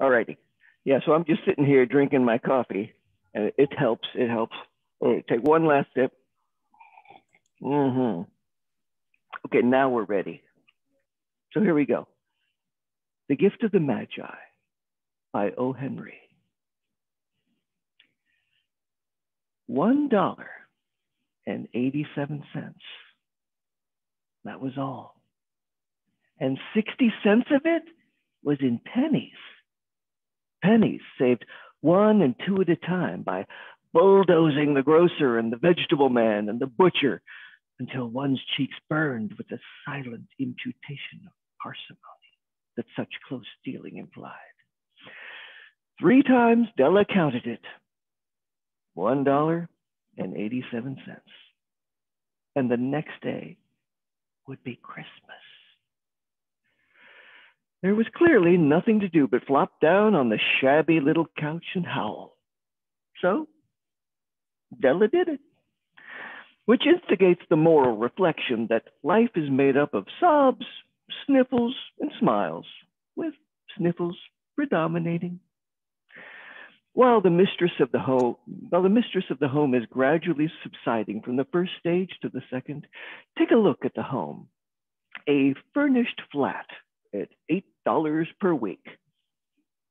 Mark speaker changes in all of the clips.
Speaker 1: All righty. Yeah, so I'm just sitting here drinking my coffee, and it helps. It helps. Take one last sip. Mm-hmm. Okay, now we're ready. So here we go. The Gift of the Magi by O. Henry. One dollar and 87 cents. That was all. And 60 cents of it was in pennies. Pennies saved one and two at a time by bulldozing the grocer and the vegetable man and the butcher until one's cheeks burned with the silent imputation of parsimony that such close dealing implied. Three times Della counted it one dollar and 87 cents. And the next day would be Christmas. There was clearly nothing to do but flop down on the shabby little couch and howl. So Della did it, which instigates the moral reflection that life is made up of sobs, sniffles, and smiles, with sniffles predominating. While the mistress of the home, while the mistress of the home is gradually subsiding from the first stage to the second, take a look at the home. A furnished flat at $8 per week.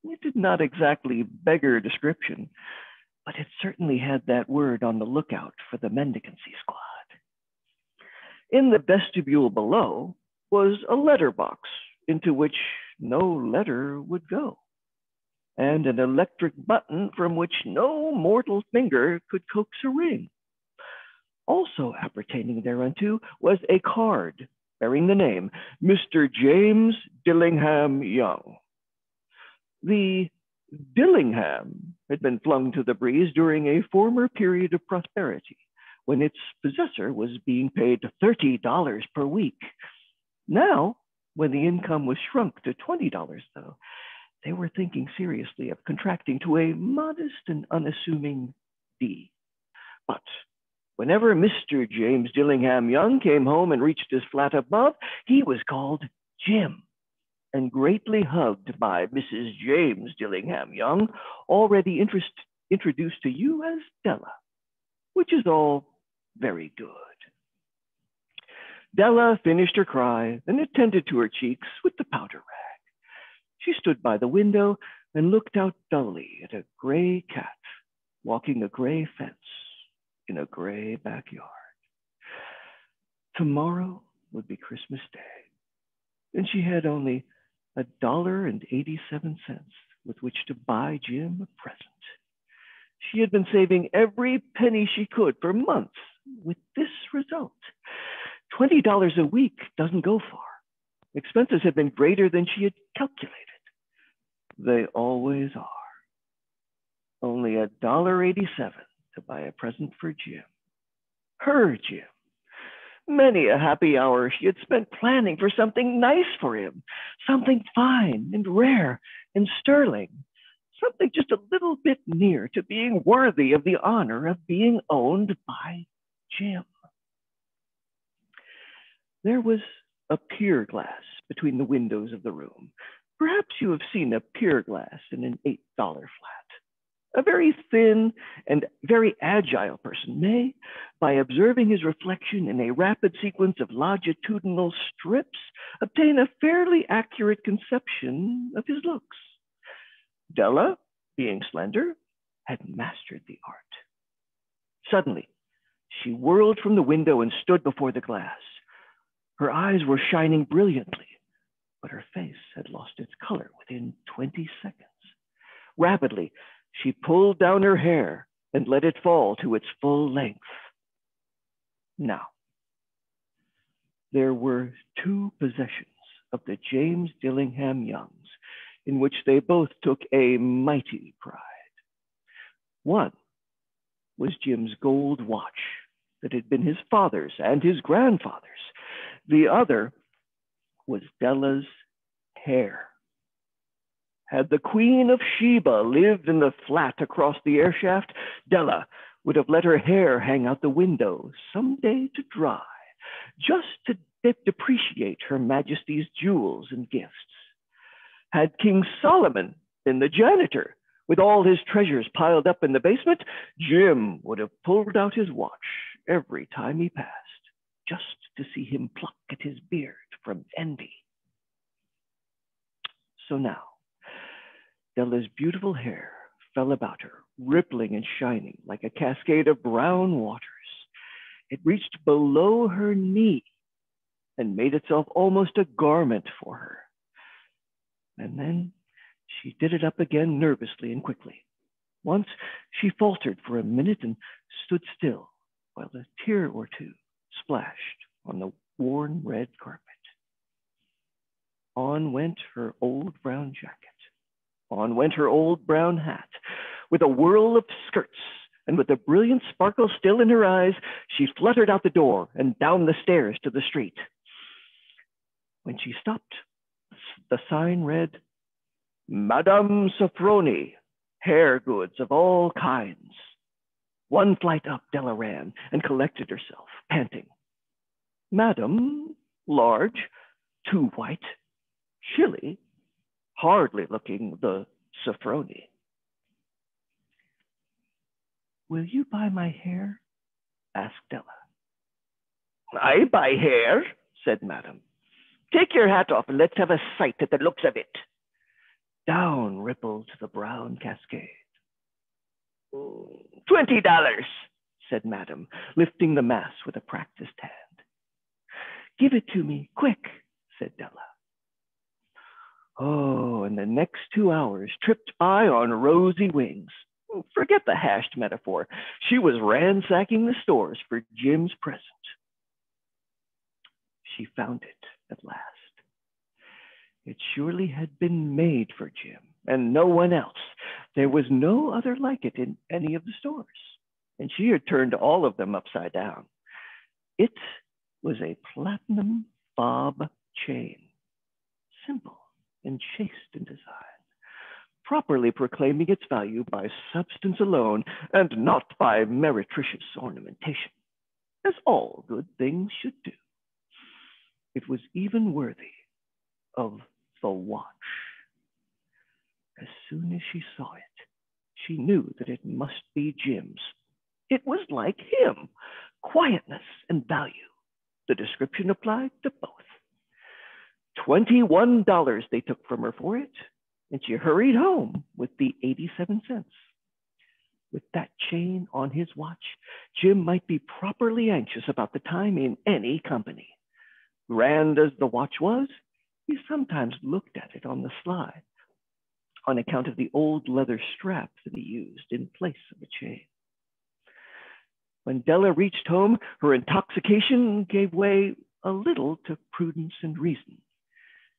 Speaker 1: It did not exactly beggar description, but it certainly had that word on the lookout for the mendicancy squad. In the vestibule below was a letterbox into which no letter would go, and an electric button from which no mortal finger could coax a ring. Also appertaining thereunto was a card bearing the name Mr. James Dillingham Young. The Dillingham had been flung to the breeze during a former period of prosperity when its possessor was being paid $30 per week. Now, when the income was shrunk to $20, though, they were thinking seriously of contracting to a modest and unassuming D. But Whenever Mr. James Dillingham Young came home and reached his flat above, he was called Jim and greatly hugged by Mrs. James Dillingham Young, already interest, introduced to you as Della, which is all very good. Della finished her cry and attended to her cheeks with the powder rag. She stood by the window and looked out dully at a gray cat walking a gray fence in a gray backyard. Tomorrow would be Christmas Day, and she had only a dollar and 87 cents with which to buy Jim a present. She had been saving every penny she could for months with this result. $20 a week doesn't go far. Expenses had been greater than she had calculated. They always are. Only a dollar 87 to buy a present for Jim. Her Jim. Many a happy hour she had spent planning for something nice for him, something fine and rare and sterling, something just a little bit near to being worthy of the honor of being owned by Jim. There was a pier glass between the windows of the room. Perhaps you have seen a pier glass in an $8 flat. A very thin and very agile person may, by observing his reflection in a rapid sequence of longitudinal strips, obtain a fairly accurate conception of his looks. Della, being slender, had mastered the art. Suddenly, she whirled from the window and stood before the glass. Her eyes were shining brilliantly, but her face had lost its color within 20 seconds. Rapidly, she pulled down her hair and let it fall to its full length. Now, there were two possessions of the James Dillingham Youngs in which they both took a mighty pride. One was Jim's gold watch that had been his father's and his grandfather's. The other was Della's hair. Had the Queen of Sheba lived in the flat across the air shaft, Della would have let her hair hang out the window someday to dry, just to depreciate her majesty's jewels and gifts. Had King Solomon been the janitor. With all his treasures piled up in the basement, Jim would have pulled out his watch every time he passed, just to see him pluck at his beard from envy. So now, Della's beautiful hair fell about her, rippling and shining like a cascade of brown waters. It reached below her knee and made itself almost a garment for her. And then she did it up again nervously and quickly. Once she faltered for a minute and stood still while a tear or two splashed on the worn red carpet. On went her old brown jacket. On went her old brown hat. With a whirl of skirts and with a brilliant sparkle still in her eyes, she fluttered out the door and down the stairs to the street. When she stopped, the sign read, Madame Sofronie, hair goods of all kinds. One flight up Della ran and collected herself, panting. Madame, large, too white, chilly, hardly looking the Sofronie. Will you buy my hair? asked Della. I buy hair, said Madame. Take your hat off and let's have a sight at the looks of it. Down rippled the brown cascade. Twenty dollars, said Madame, lifting the mass with a practiced hand. Give it to me, quick, said Della. Oh, and the next two hours tripped by on rosy wings. Forget the hashed metaphor. She was ransacking the stores for Jim's present. She found it at last. It surely had been made for Jim and no one else. There was no other like it in any of the stores, and she had turned all of them upside down. It was a platinum fob chain, simple and chaste in design, properly proclaiming its value by substance alone and not by meretricious ornamentation, as all good things should do. It was even worthy of the watch. As soon as she saw it, she knew that it must be Jim's. It was like him, quietness and value. The description applied to both. $21 they took from her for it, and she hurried home with the 87 cents. With that chain on his watch, Jim might be properly anxious about the time in any company. Grand as the watch was, he sometimes looked at it on the sly on account of the old leather strap that he used in place of the chain. When Della reached home, her intoxication gave way a little to prudence and reason.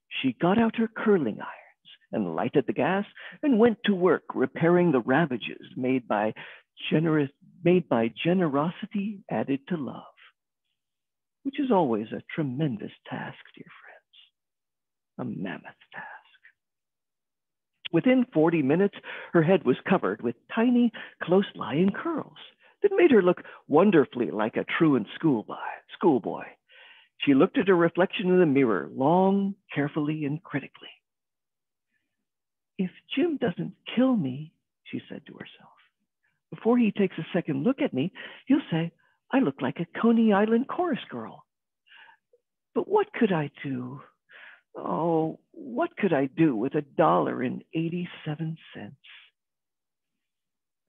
Speaker 1: She got out her curling irons and lighted the gas and went to work repairing the ravages made by generous made by generosity added to love, which is always a tremendous task, dear friends, a mammoth task. Within 40 minutes, her head was covered with tiny, close lying curls that made her look wonderfully like a truant schoolboy. schoolboy. She looked at her reflection in the mirror long, carefully, and critically. If Jim doesn't kill me, she said to herself, before he takes a second look at me, he'll say, I look like a Coney Island chorus girl. But what could I do? Oh, what could I do with a dollar and 87 cents?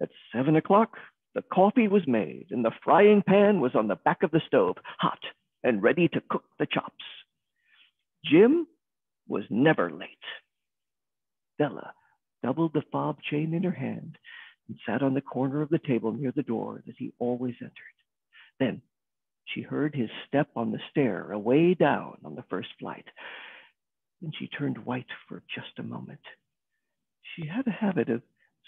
Speaker 1: At seven o'clock, the coffee was made and the frying pan was on the back of the stove, hot and ready to cook the chops. Jim was never late. Della doubled the fob chain in her hand and sat on the corner of the table near the door that he always entered. Then she heard his step on the stair away down on the first flight. Then she turned white for just a moment. She had a habit of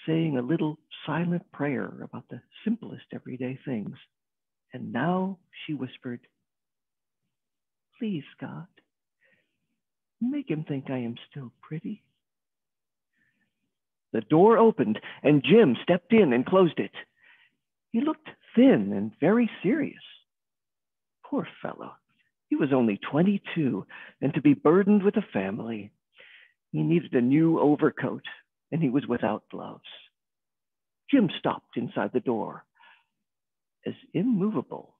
Speaker 1: saying a little silent prayer about the simplest everyday things. And now she whispered, Please, God, make him think I am still pretty. The door opened and Jim stepped in and closed it. He looked thin and very serious. Poor fellow. He was only 22 and to be burdened with a family. He needed a new overcoat and he was without gloves. Jim stopped inside the door, as immovable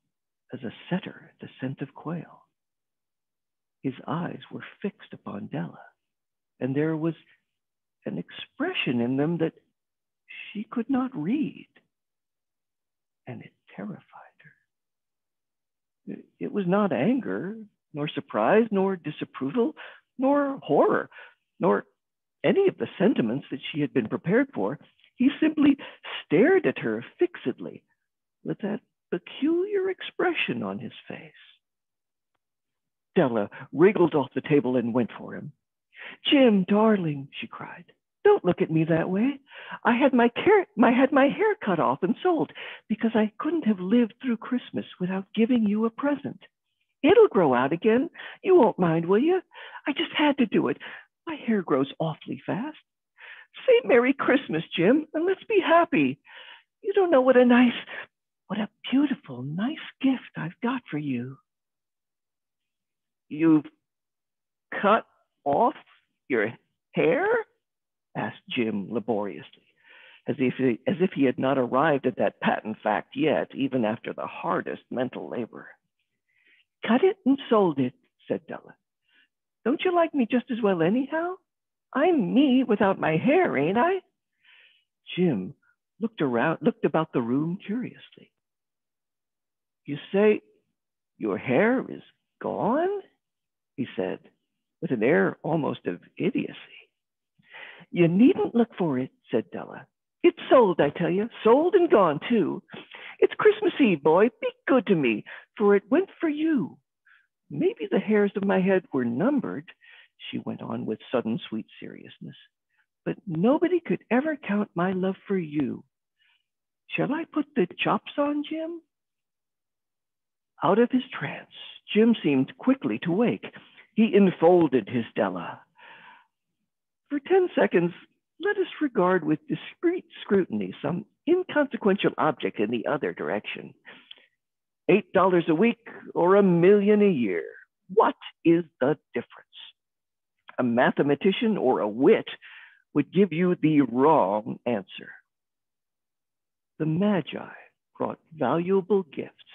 Speaker 1: as a setter at the scent of quail. His eyes were fixed upon Della, and there was an expression in them that she could not read, and it terrified her. It was not anger, nor surprise, nor disapproval, nor horror, nor any of the sentiments that she had been prepared for. He simply stared at her fixedly with that peculiar expression on his face. Della wriggled off the table and went for him. Jim, darling, she cried, don't look at me that way. I had my, car- my, had my hair cut off and sold because I couldn't have lived through Christmas without giving you a present. It'll grow out again. You won't mind, will you? I just had to do it. My hair grows awfully fast. Say Merry Christmas, Jim, and let's be happy. You don't know what a nice, what a beautiful, nice gift I've got for you. You've cut off your hair? asked Jim laboriously, as if, he, as if he had not arrived at that patent fact yet, even after the hardest mental labor. Cut it and sold it, said Della. Don't you like me just as well anyhow? I'm me without my hair, ain't I? Jim looked around, looked about the room curiously. You say your hair is gone? He said, with an air almost of idiocy. You needn't look for it, said Della. It's sold, I tell you, sold and gone too. It's Christmas Eve, boy. Be good to me, for it went for you. Maybe the hairs of my head were numbered, she went on with sudden sweet seriousness, but nobody could ever count my love for you. Shall I put the chops on, Jim? Out of his trance, Jim seemed quickly to wake. He enfolded his Della. For 10 seconds, let us regard with discreet scrutiny some inconsequential object in the other direction. $8 a week or a million a year. What is the difference? A mathematician or a wit would give you the wrong answer. The Magi brought valuable gifts,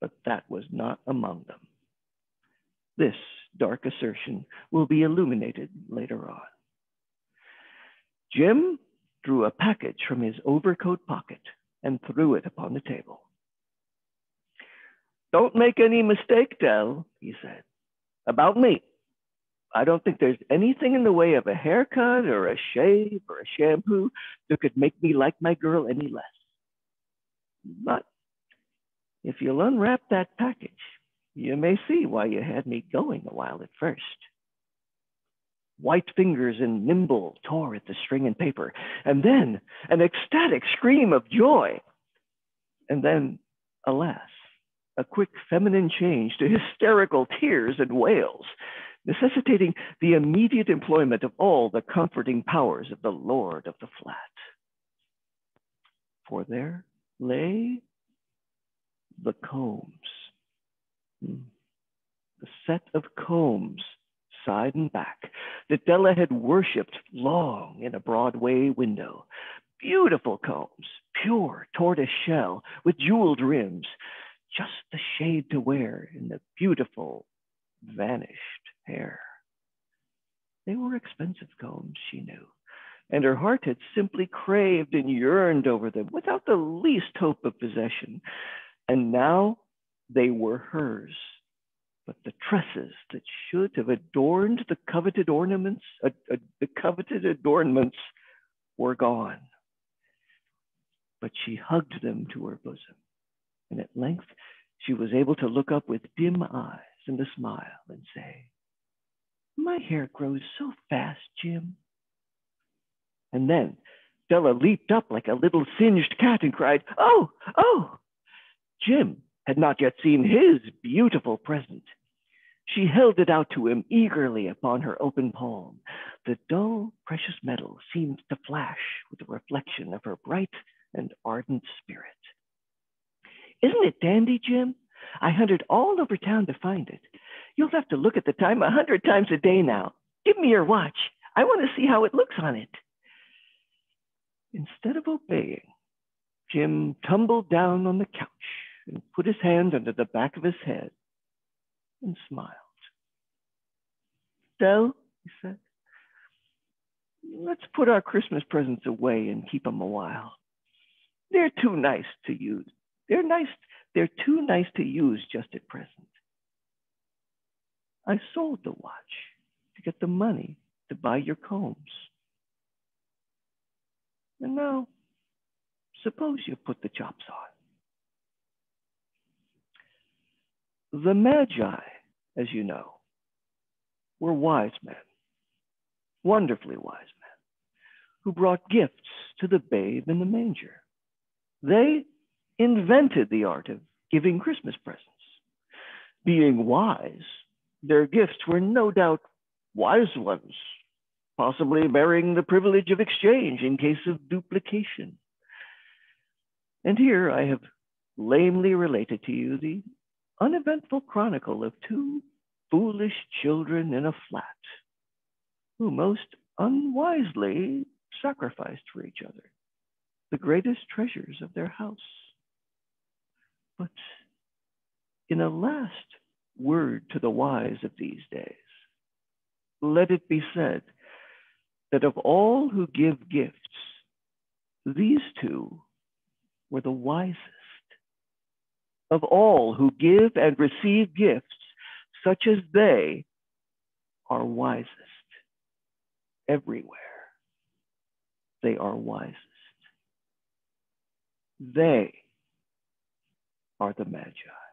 Speaker 1: but that was not among them. This dark assertion will be illuminated later on. Jim drew a package from his overcoat pocket and threw it upon the table. Don't make any mistake, Dell, he said, about me. I don't think there's anything in the way of a haircut or a shave or a shampoo that could make me like my girl any less. But if you'll unwrap that package, you may see why you had me going a while at first. White fingers and nimble tore at the string and paper, and then an ecstatic scream of joy. And then, alas, a quick feminine change to hysterical tears and wails, necessitating the immediate employment of all the comforting powers of the Lord of the Flat. For there lay the combs, hmm. the set of combs side and back that Della had worshipped long in a Broadway window. Beautiful combs, pure tortoise shell with jeweled rims, just the shade to wear in the beautiful vanished hair. They were expensive combs, she knew, and her heart had simply craved and yearned over them without the least hope of possession. And now they were hers. But the tresses that should have adorned the coveted ornaments, uh, uh, the coveted adornments, were gone. But she hugged them to her bosom and at length, she was able to look up with dim eyes and a smile and say, My hair grows so fast, Jim. And then Della leaped up like a little singed cat and cried, Oh, oh! Jim had not yet seen his beautiful present. She held it out to him eagerly upon her open palm. The dull, precious metal seemed to flash with the reflection of her bright and ardent spirit. Isn't it dandy, Jim? I hunted all over town to find it. You'll have to look at the time a hundred times a day now. Give me your watch. I want to see how it looks on it. instead of obeying, Jim tumbled down on the couch and put his hand under the back of his head and smiled. Dell, he said, let's put our Christmas presents away and keep them a while. They're too nice to use. They're nice. They're too nice to use just at present. I sold the watch to get the money to buy your combs. And now, suppose you put the chops on. The Magi, as you know, were wise men, wonderfully wise men, who brought gifts to the babe in the manger. They invented the art of giving Christmas presents. Being wise, their gifts were no doubt wise ones, possibly bearing the privilege of exchange in case of duplication. And here I have lamely related to you the uneventful chronicle of two foolish children in a flat who most unwisely sacrificed for each other the greatest treasures of their house. But in a last word to the wise of these days, let it be said that of all who give gifts, these two were the wisest. Of all who give and receive gifts, such as they are wisest. Everywhere, they are wisest. They are the Magi.